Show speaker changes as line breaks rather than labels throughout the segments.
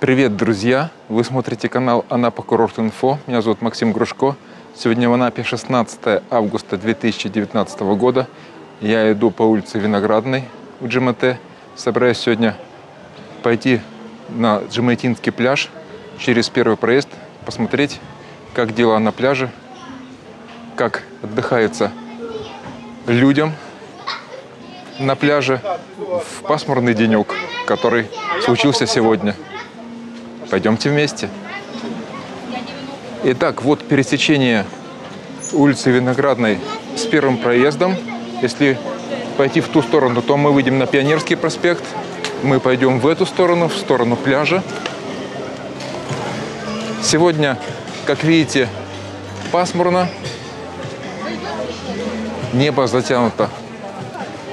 Привет, друзья! Вы смотрите канал Анапа Курорт Инфо. Меня зовут Максим Грушко. Сегодня в Анапе 16 августа 2019 года. Я иду по улице Виноградной у ГМТ. Собираюсь сегодня пойти на Джемайтинский пляж через первый проезд, посмотреть, как дела на пляже, как отдыхается людям на пляже в пасмурный денек, который случился сегодня. Пойдемте вместе. Итак, вот пересечение улицы Виноградной с первым проездом. Если пойти в ту сторону, то мы выйдем на Пионерский проспект. Мы пойдем в эту сторону, в сторону пляжа. Сегодня, как видите, пасмурно. Небо затянуто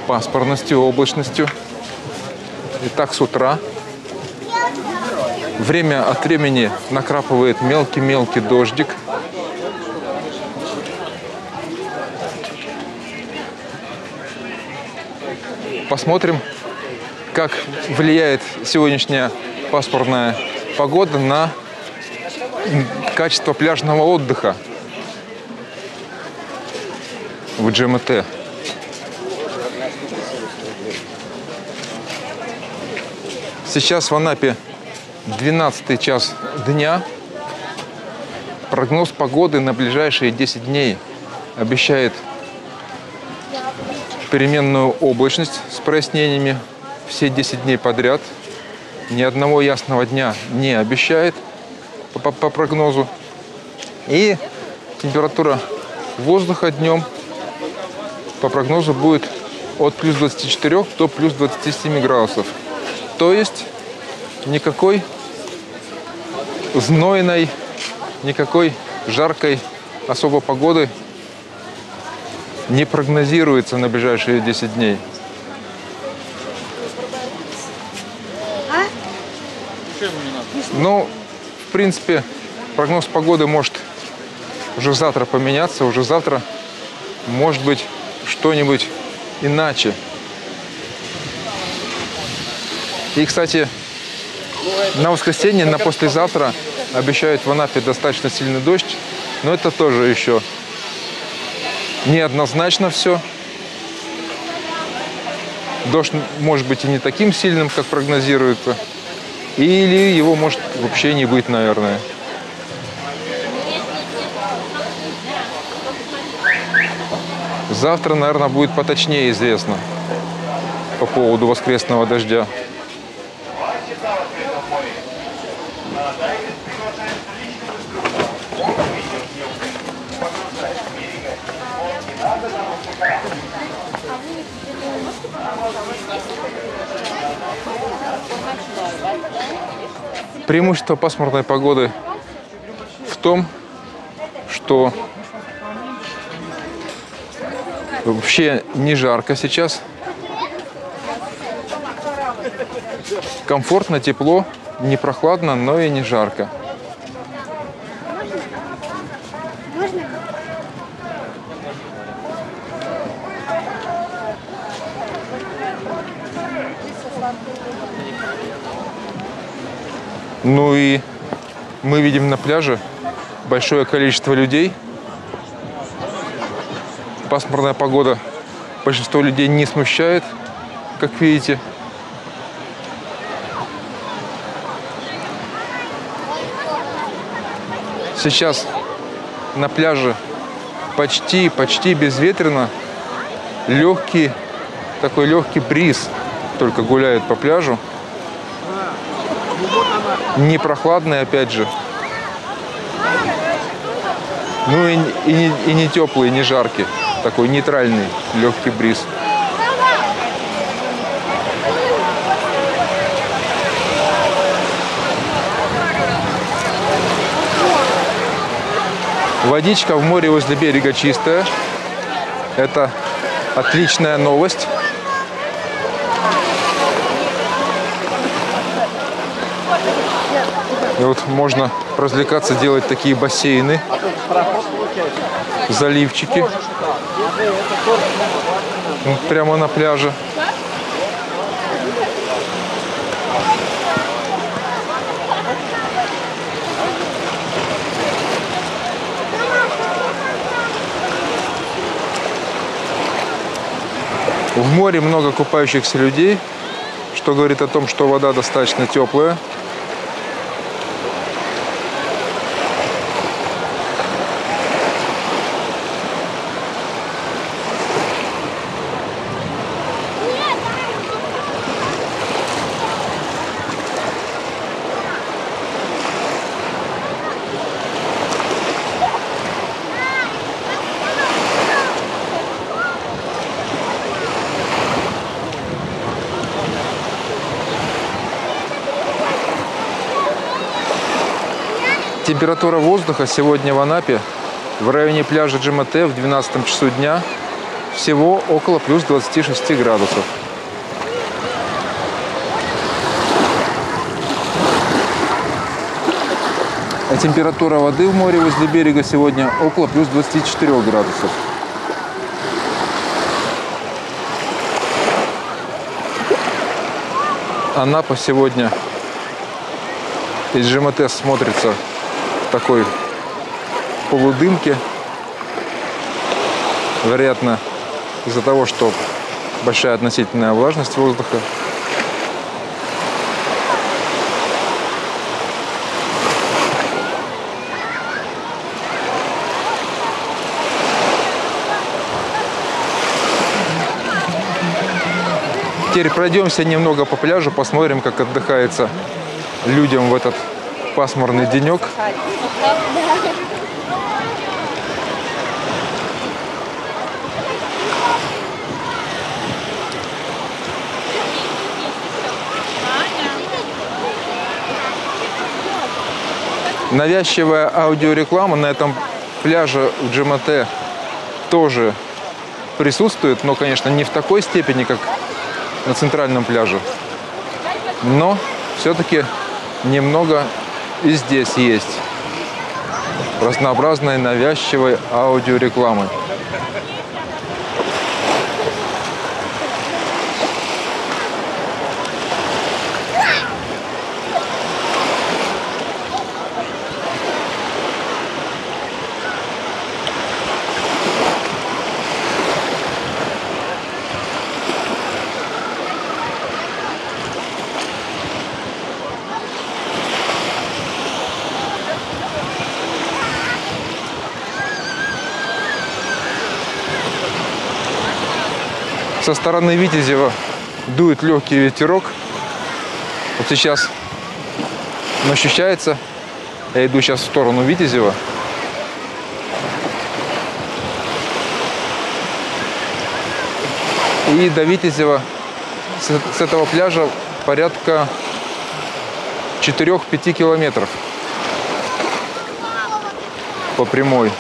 пасмурностью, облачностью. Итак, с утра Время от времени накрапывает мелкий-мелкий дождик. Посмотрим, как влияет сегодняшняя пасмурная погода на качество пляжного отдыха в ГМТ. Сейчас в Анапе 12 час дня. Прогноз погоды на ближайшие 10 дней обещает переменную облачность с прояснениями все 10 дней подряд. Ни одного ясного дня не обещает по, по, по прогнозу. И температура воздуха днем по прогнозу будет от плюс 24 до плюс 27 градусов. То есть никакой знойной, никакой жаркой особо погоды не прогнозируется на ближайшие 10 дней. Ну, в принципе, прогноз погоды может уже завтра поменяться, уже завтра может быть что-нибудь иначе. И, кстати, на воскресенье, на послезавтра обещают в Анапе достаточно сильный дождь, но это тоже еще неоднозначно все. Дождь может быть и не таким сильным, как прогнозируется, или его может вообще не быть, наверное. Завтра, наверное, будет поточнее известно по поводу воскресного дождя. Преимущество пасмурной погоды в том, что вообще не жарко сейчас. Комфортно, тепло, не прохладно, но и не жарко. Ну и мы видим на пляже большое количество людей. Пасмурная погода большинство людей не смущает, как видите. Сейчас на пляже почти, почти безветренно. Легкий, такой легкий бриз только гуляет по пляжу не прохладный, опять же. Ну и, и, не, и не теплый, не жаркий. Такой нейтральный, легкий бриз. Водичка в море возле берега чистая. Это отличная новость. И вот можно развлекаться, делать такие бассейны, заливчики. Вот прямо на пляже. В море много купающихся людей, что говорит о том, что вода достаточно теплая. Температура воздуха сегодня в Анапе в районе пляжа Джимате в 12 часу дня всего около плюс 26 градусов. А температура воды в море возле берега сегодня около плюс 24 градусов. Анапа сегодня из ЖМТ смотрится такой полудымке. Вероятно, из-за того, что большая относительная влажность воздуха. Теперь пройдемся немного по пляжу, посмотрим, как отдыхается людям в этот пасмурный денек. Навязчивая аудиореклама на этом пляже в Джимате тоже присутствует, но, конечно, не в такой степени, как на центральном пляже. Но все-таки немного и здесь есть разнообразной навязчивой аудиорекламы. Со стороны Витязева дует легкий ветерок. Вот сейчас он ощущается. Я иду сейчас в сторону Витязева. И до Витязева с этого пляжа порядка 4-5 километров по прямой.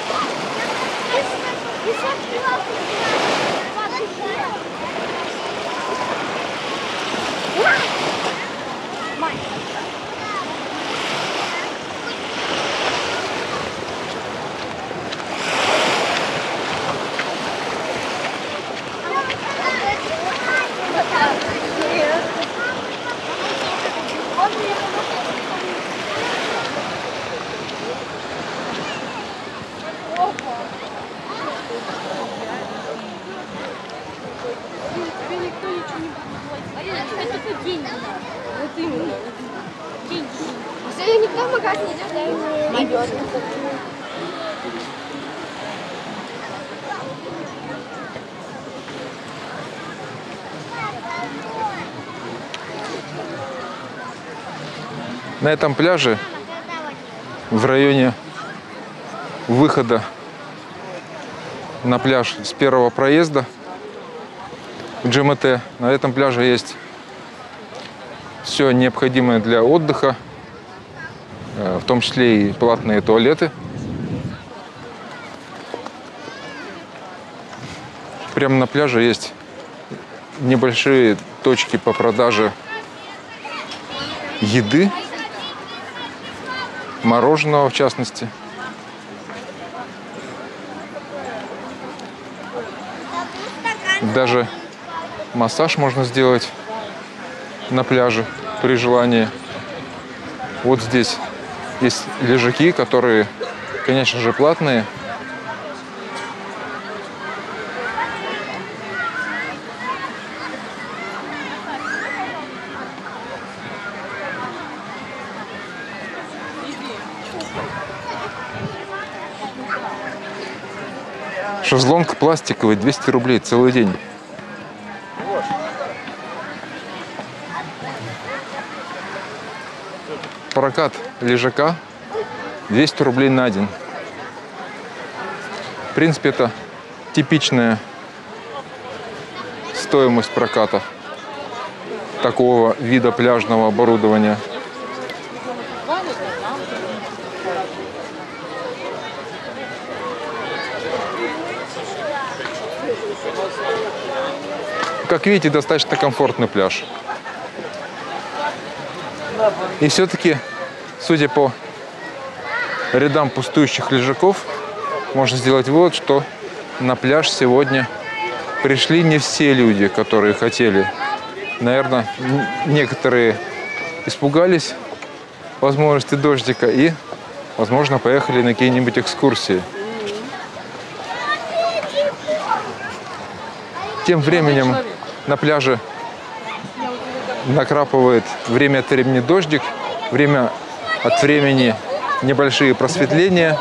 Деньги. Вот именно. Деньги.
Сегодня никто в магазин не идет, да? Идет.
На этом пляже в районе выхода на пляж с первого проезда в ГМТ. На этом пляже есть все необходимое для отдыха, э, в том числе и платные туалеты. Прямо на пляже есть небольшие точки по продаже еды, мороженого в частности. Даже массаж можно сделать на пляже при желании. Вот здесь есть лежаки, которые, конечно же, платные. Шезлонг пластиковый, 200 рублей целый день. Прокат лежака 200 рублей на день. В принципе, это типичная стоимость проката такого вида пляжного оборудования. Как видите, достаточно комфортный пляж. И все-таки, судя по рядам пустующих лежаков, можно сделать вывод, что на пляж сегодня пришли не все люди, которые хотели. Наверное, некоторые испугались возможности дождика и, возможно, поехали на какие-нибудь экскурсии. Тем временем на пляже накрапывает время от времени дождик, время от времени небольшие просветления.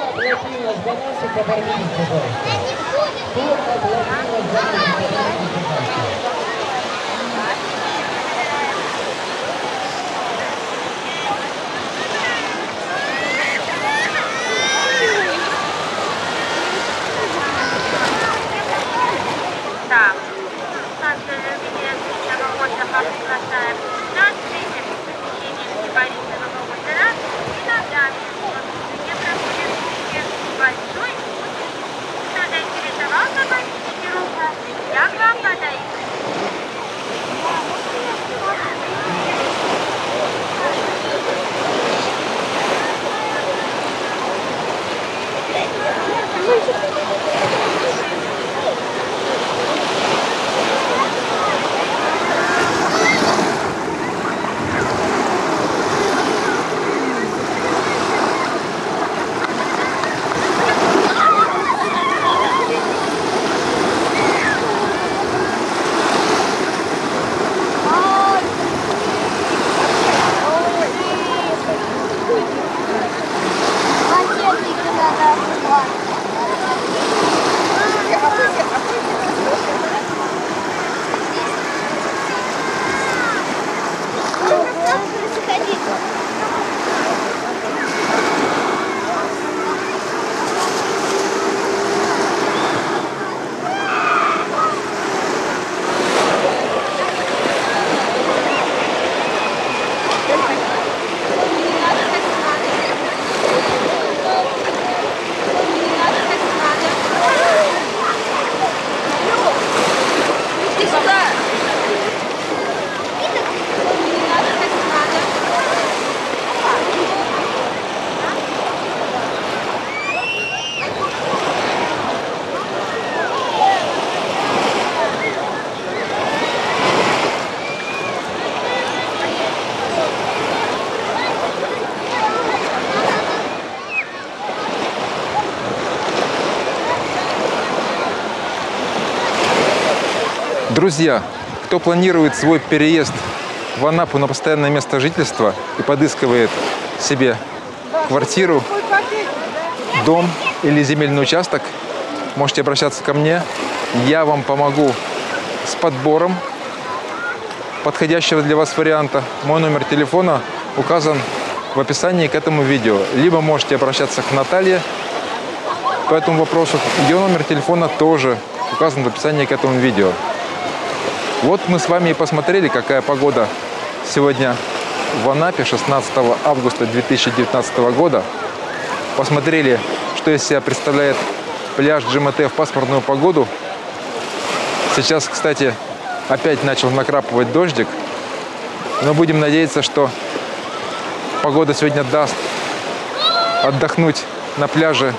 Друзья, кто планирует свой переезд в Анапу на постоянное место жительства и подыскивает себе квартиру, дом или земельный участок, можете обращаться ко мне. Я вам помогу с подбором подходящего для вас варианта. Мой номер телефона указан в описании к этому видео. Либо можете обращаться к Наталье по этому вопросу. Ее номер телефона тоже указан в описании к этому видео. Вот мы с вами и посмотрели, какая погода сегодня в Анапе 16 августа 2019 года. Посмотрели, что из себя представляет пляж GMT в пасмурную погоду. Сейчас, кстати, опять начал накрапывать дождик. Но будем надеяться, что погода сегодня даст отдохнуть на пляже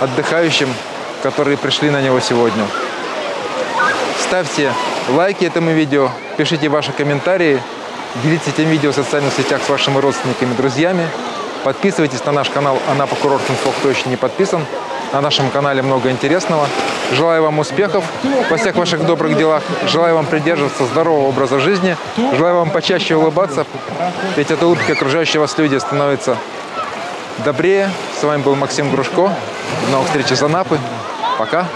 отдыхающим, которые пришли на него сегодня. Ставьте лайки этому видео, пишите ваши комментарии, делитесь этим видео в социальных сетях с вашими родственниками друзьями. Подписывайтесь на наш канал Анапа Курорт Инфо, кто еще не подписан. На нашем канале много интересного. Желаю вам успехов во всех ваших добрых делах. Желаю вам придерживаться здорового образа жизни. Желаю вам почаще улыбаться, ведь от улыбки окружающие вас люди становятся добрее. С вами был Максим Грушко. До новых встреч из Анапы. Пока.